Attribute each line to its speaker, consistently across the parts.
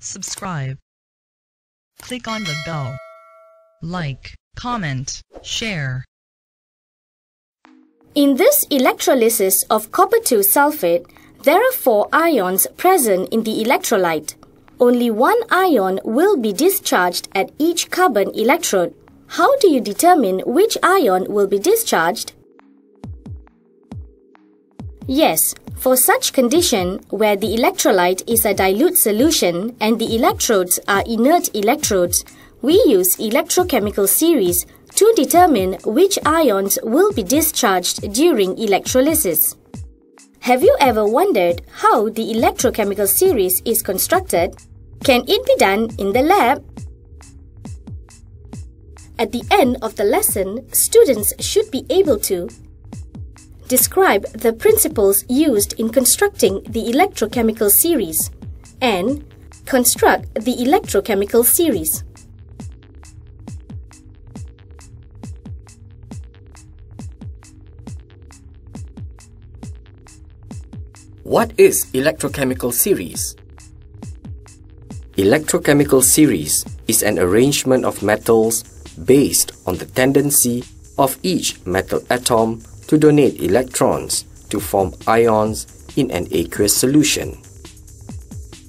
Speaker 1: subscribe. Click on the bell. Like, comment, share.
Speaker 2: In this electrolysis of copper-2 sulfate, there are four ions present in the electrolyte. Only one ion will be discharged at each carbon electrode. How do you determine which ion will be discharged? Yes, for such condition where the electrolyte is a dilute solution and the electrodes are inert electrodes, we use electrochemical series to determine which ions will be discharged during electrolysis. Have you ever wondered how the electrochemical series is constructed? Can it be done in the lab? At the end of the lesson, students should be able to describe the principles used in constructing the electrochemical series and construct the electrochemical series.
Speaker 3: What is electrochemical series? Electrochemical series is an arrangement of metals based on the tendency of each metal atom to donate electrons to form ions in an aqueous solution.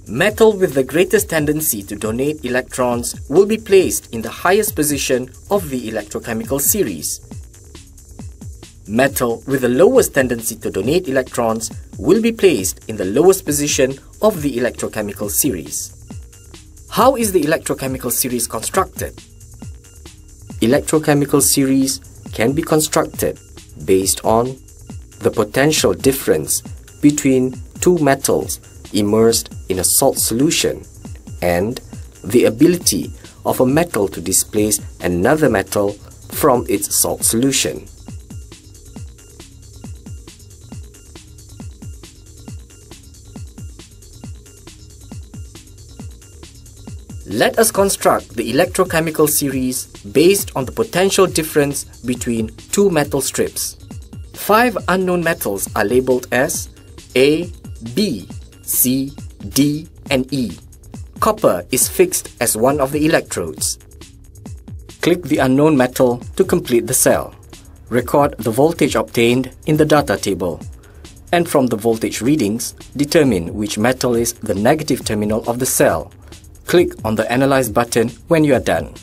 Speaker 3: Metal with the greatest tendency to donate electrons will be placed in the highest position of the electrochemical series. Metal with the lowest tendency to donate electrons will be placed in the lowest position of the electrochemical series. How is the electrochemical series constructed? Electrochemical series can be constructed based on the potential difference between two metals immersed in a salt solution and the ability of a metal to displace another metal from its salt solution. Let us construct the electrochemical series based on the potential difference between two metal strips. Five unknown metals are labeled as A, B, C, D, and E. Copper is fixed as one of the electrodes. Click the unknown metal to complete the cell. Record the voltage obtained in the data table. And from the voltage readings, determine which metal is the negative terminal of the cell Click on the Analyze button when you are done.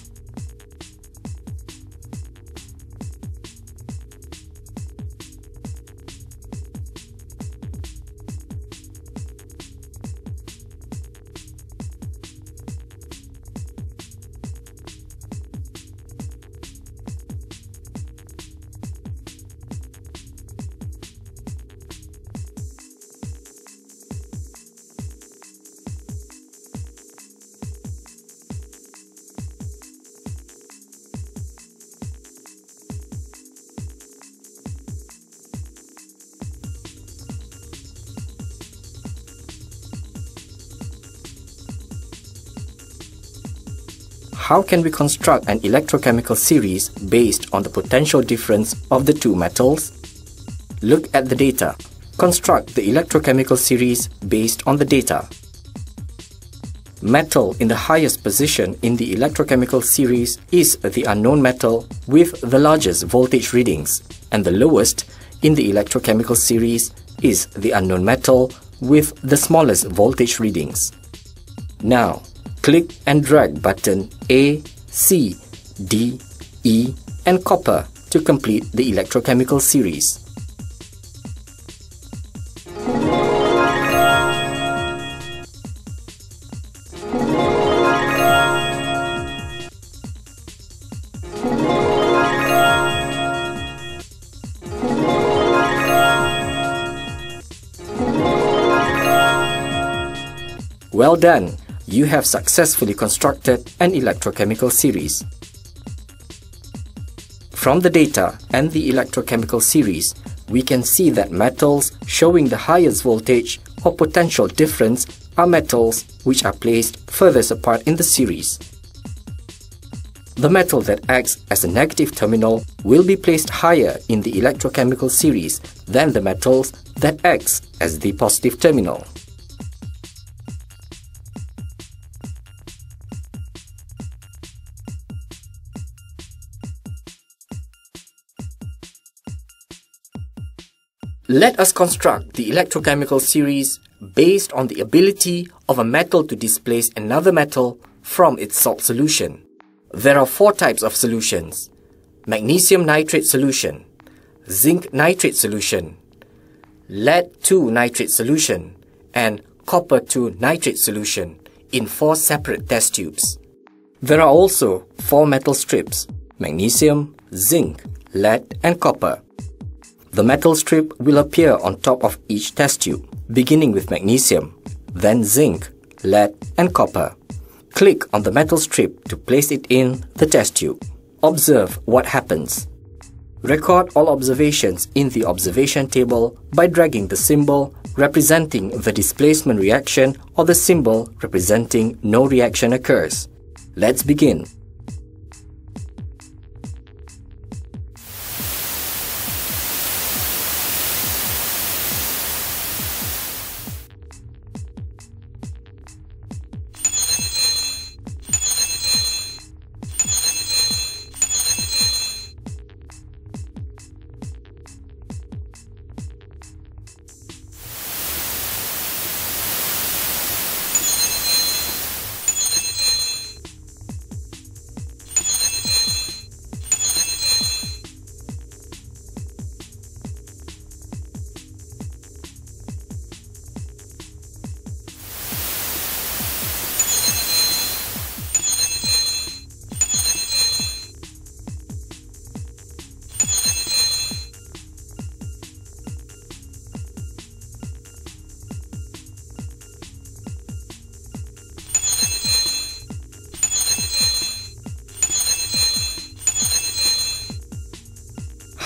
Speaker 3: How can we construct an electrochemical series based on the potential difference of the two metals? Look at the data. Construct the electrochemical series based on the data. Metal in the highest position in the electrochemical series is the unknown metal with the largest voltage readings, and the lowest in the electrochemical series is the unknown metal with the smallest voltage readings. Now, click and drag button A, C, D, E and copper to complete the electrochemical series. Well done! You have successfully constructed an electrochemical series. From the data and the electrochemical series, we can see that metals showing the highest voltage or potential difference are metals which are placed furthest apart in the series. The metal that acts as a negative terminal will be placed higher in the electrochemical series than the metals that acts as the positive terminal. Let us construct the electrochemical series based on the ability of a metal to displace another metal from its salt solution. There are four types of solutions. Magnesium nitrate solution, zinc nitrate solution, lead 2 nitrate solution, and copper 2 nitrate solution in four separate test tubes. There are also four metal strips, magnesium, zinc, lead and copper. The metal strip will appear on top of each test tube, beginning with magnesium, then zinc, lead and copper. Click on the metal strip to place it in the test tube. Observe what happens. Record all observations in the observation table by dragging the symbol representing the displacement reaction or the symbol representing no reaction occurs. Let's begin.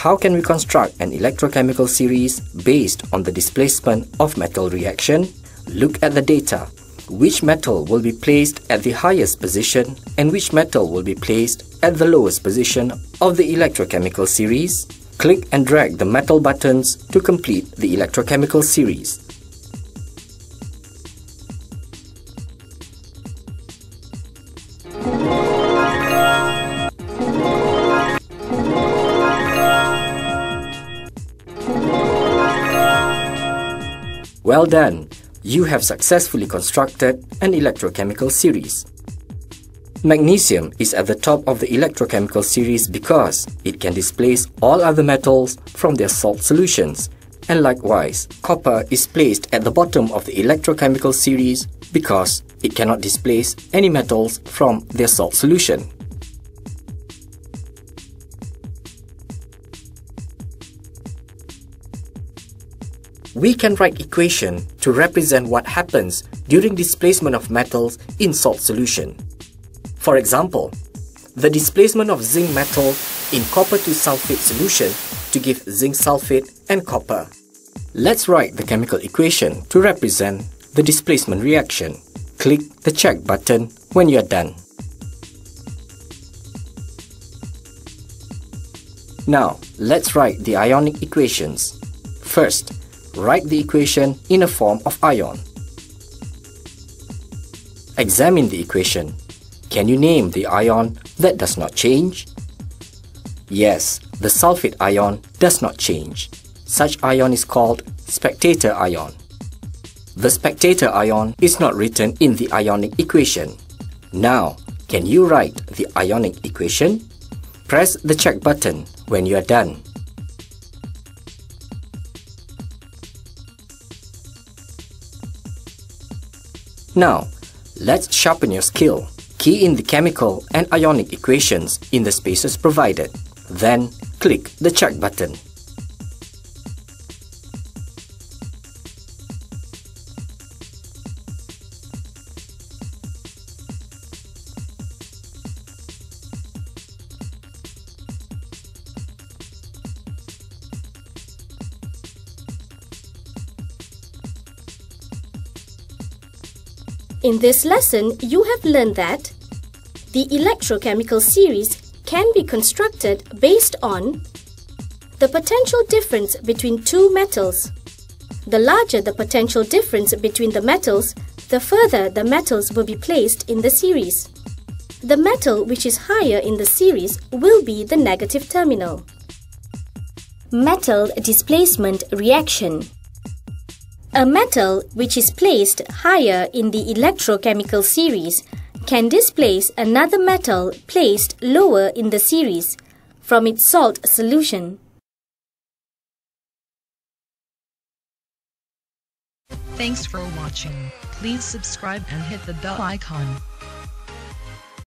Speaker 3: How can we construct an electrochemical series based on the displacement of metal reaction? Look at the data. Which metal will be placed at the highest position and which metal will be placed at the lowest position of the electrochemical series? Click and drag the metal buttons to complete the electrochemical series. Well done! You have successfully constructed an electrochemical series. Magnesium is at the top of the electrochemical series because it can displace all other metals from their salt solutions. And likewise, copper is placed at the bottom of the electrochemical series because it cannot displace any metals from their salt solution. We can write equation to represent what happens during displacement of metals in salt solution. For example, the displacement of zinc metal in copper 2 sulfate solution to give zinc sulfate and copper. Let's write the chemical equation to represent the displacement reaction. Click the check button when you're done. Now, let's write the ionic equations. First, write the equation in a form of ion. Examine the equation. Can you name the ion that does not change? Yes, the sulfate ion does not change. Such ion is called spectator ion. The spectator ion is not written in the ionic equation. Now, can you write the ionic equation? Press the check button when you are done. Now, let's sharpen your skill. Key in the chemical and ionic equations in the spaces provided. Then, click the check button.
Speaker 2: In this lesson, you have learned that the electrochemical series can be constructed based on the potential difference between two metals. The larger the potential difference between the metals, the further the metals will be placed in the series. The metal which is higher in the series will be the negative terminal. Metal displacement reaction. A metal which is placed higher in the electrochemical series can displace another metal placed lower in the series from its salt solution.
Speaker 1: Thanks for watching. Please subscribe and hit the bell icon.